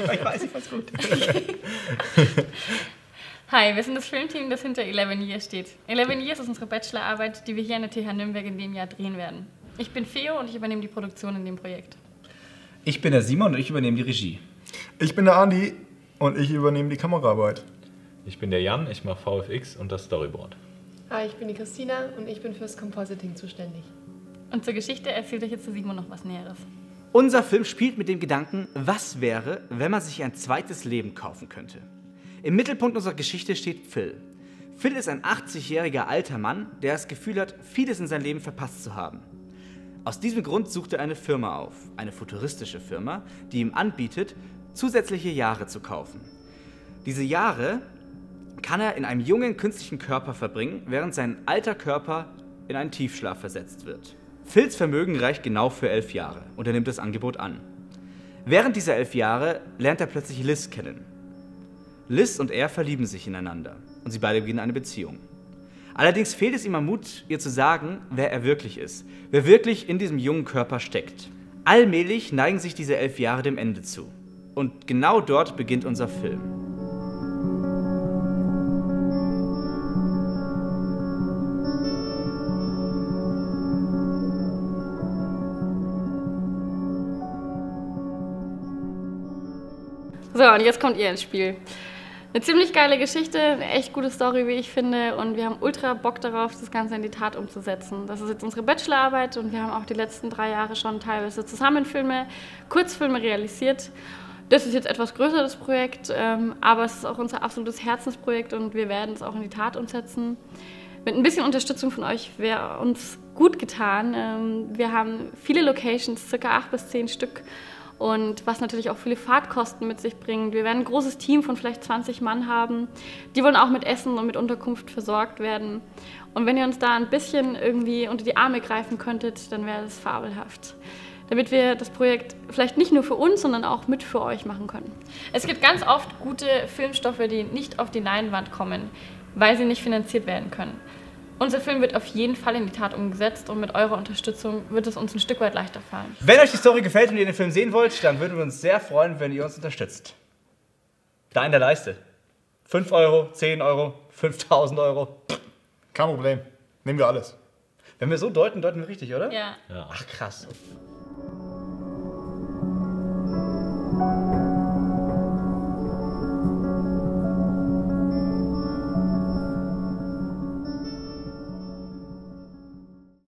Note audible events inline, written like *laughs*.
Ich weiß, ich weiß gut. *laughs* Hi, wir sind das Filmteam, das hinter 11 Years steht. 11 Years ist unsere Bachelorarbeit, die wir hier an der TH Nürnberg in dem Jahr drehen werden. Ich bin Feo und ich übernehme die Produktion in dem Projekt. Ich bin der Simon und ich übernehme die Regie. Ich bin der Andi und ich übernehme die Kameraarbeit. Ich bin der Jan, ich mache VFX und das Storyboard. Hi, ich bin die Christina und ich bin fürs Compositing zuständig. Und zur Geschichte erzählt euch jetzt der Simon noch was Näheres. Unser Film spielt mit dem Gedanken, was wäre, wenn man sich ein zweites Leben kaufen könnte. Im Mittelpunkt unserer Geschichte steht Phil. Phil ist ein 80-jähriger alter Mann, der das Gefühl hat, vieles in seinem Leben verpasst zu haben. Aus diesem Grund sucht er eine Firma auf, eine futuristische Firma, die ihm anbietet, zusätzliche Jahre zu kaufen. Diese Jahre kann er in einem jungen künstlichen Körper verbringen, während sein alter Körper in einen Tiefschlaf versetzt wird. Phils Vermögen reicht genau für elf Jahre und er nimmt das Angebot an. Während dieser elf Jahre lernt er plötzlich Liz kennen. Liz und er verlieben sich ineinander und sie beide beginnen eine Beziehung. Allerdings fehlt es ihm am Mut, ihr zu sagen, wer er wirklich ist, wer wirklich in diesem jungen Körper steckt. Allmählich neigen sich diese elf Jahre dem Ende zu. Und genau dort beginnt unser Film. So, und jetzt kommt ihr ins Spiel. Eine ziemlich geile Geschichte, eine echt gute Story, wie ich finde. Und wir haben ultra Bock darauf, das Ganze in die Tat umzusetzen. Das ist jetzt unsere Bachelorarbeit und wir haben auch die letzten drei Jahre schon teilweise Zusammenfilme, Kurzfilme realisiert. Das ist jetzt etwas größeres Projekt, ähm, aber es ist auch unser absolutes Herzensprojekt und wir werden es auch in die Tat umsetzen. Mit ein bisschen Unterstützung von euch wäre uns gut getan. Ähm, wir haben viele Locations, circa acht bis zehn Stück und was natürlich auch viele Fahrtkosten mit sich bringt. Wir werden ein großes Team von vielleicht 20 Mann haben. Die wollen auch mit Essen und mit Unterkunft versorgt werden. Und wenn ihr uns da ein bisschen irgendwie unter die Arme greifen könntet, dann wäre das fabelhaft. Damit wir das Projekt vielleicht nicht nur für uns, sondern auch mit für euch machen können. Es gibt ganz oft gute Filmstoffe, die nicht auf die Leinwand kommen, weil sie nicht finanziert werden können. Unser Film wird auf jeden Fall in die Tat umgesetzt und mit eurer Unterstützung wird es uns ein Stück weit leichter fallen. Wenn euch die Story gefällt und ihr den Film sehen wollt, dann würden wir uns sehr freuen, wenn ihr uns unterstützt. Da in der Leiste. 5 Euro, 10 Euro, 5000 Euro. Kein Problem. Nehmen wir alles. Wenn wir so deuten, deuten wir richtig, oder? Ja. Ja. Ach krass.